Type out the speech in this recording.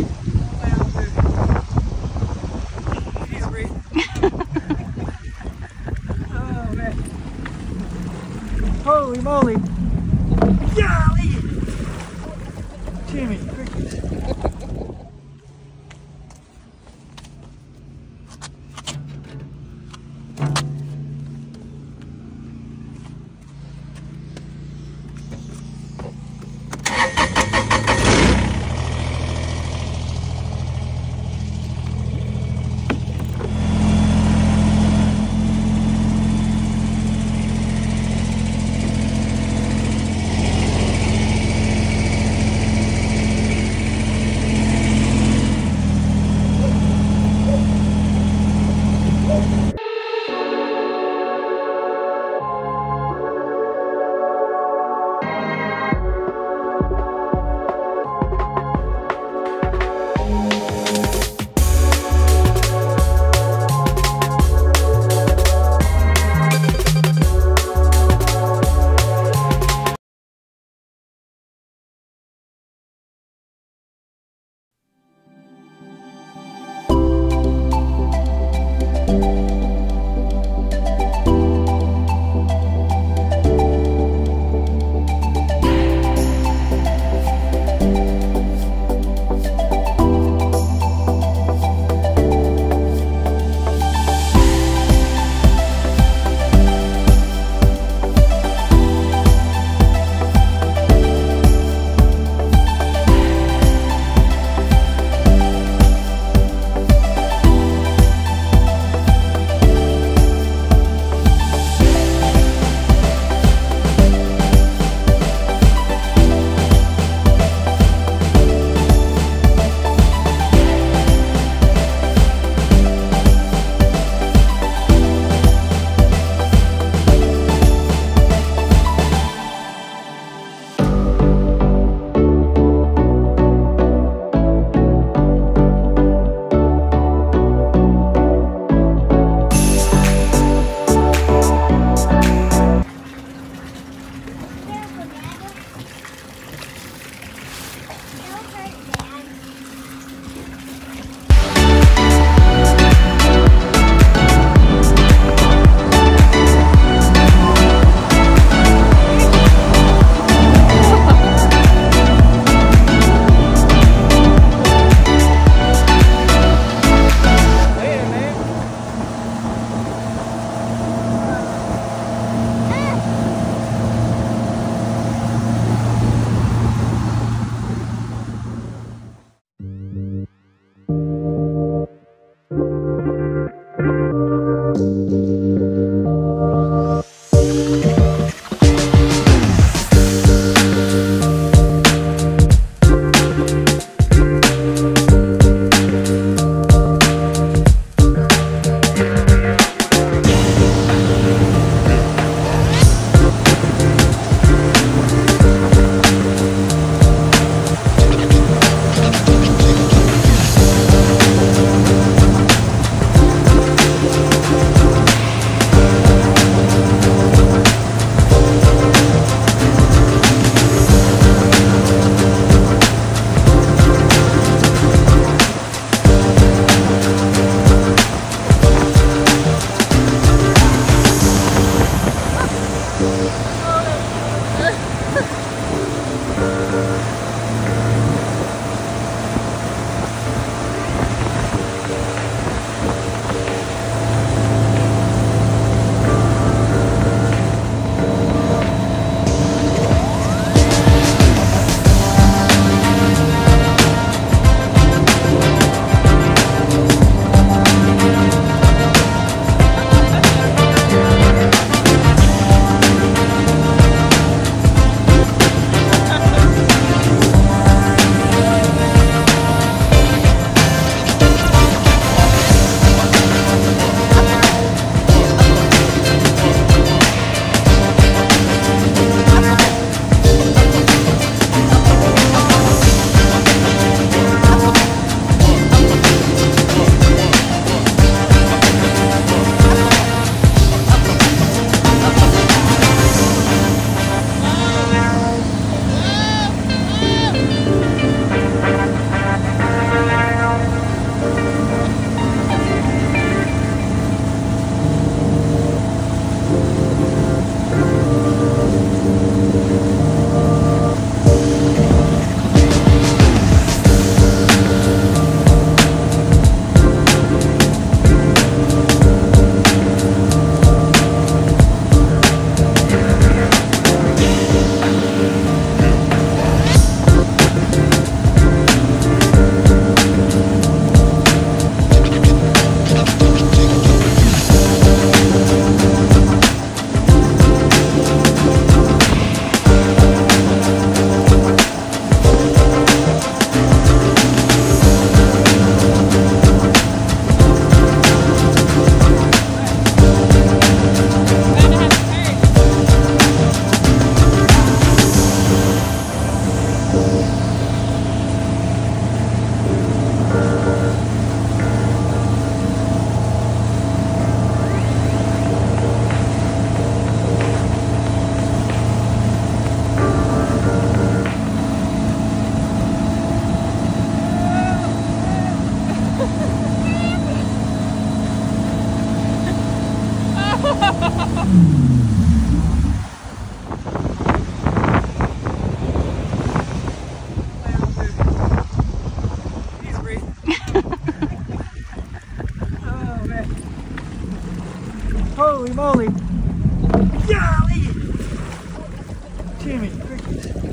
Holy moly. Holy moly! Golly! Jimmy, crickets.